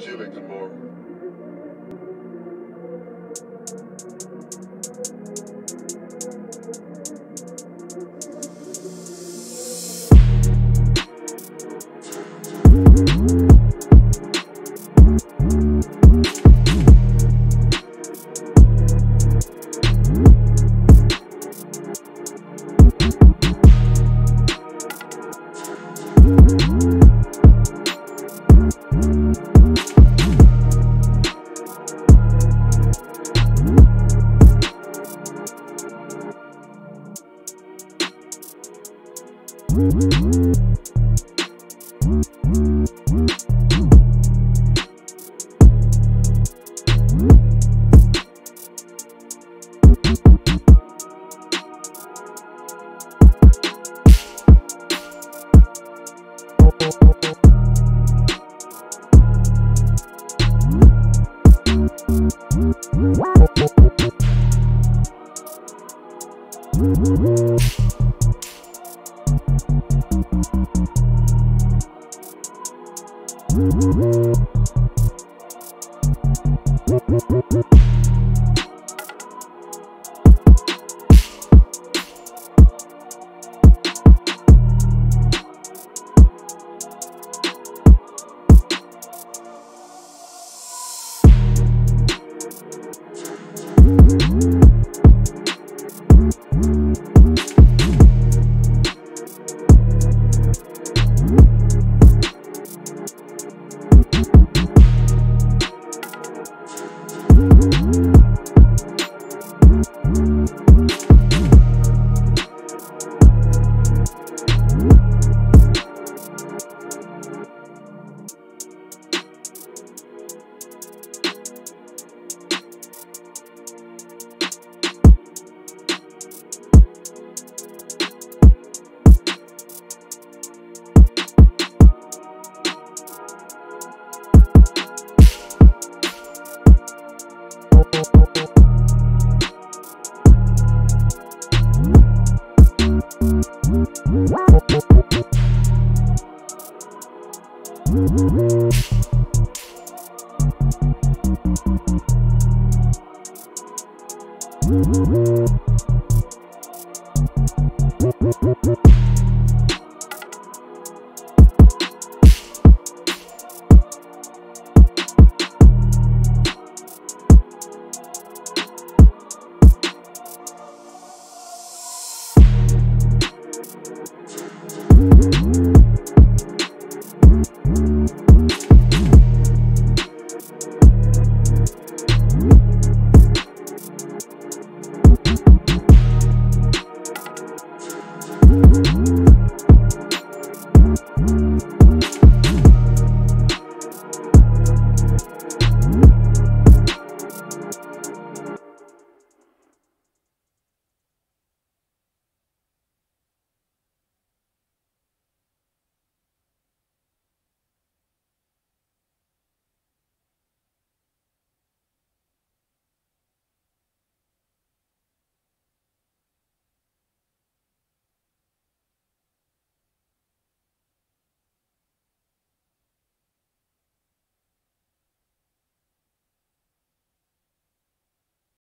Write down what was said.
chilling tomorrow. Música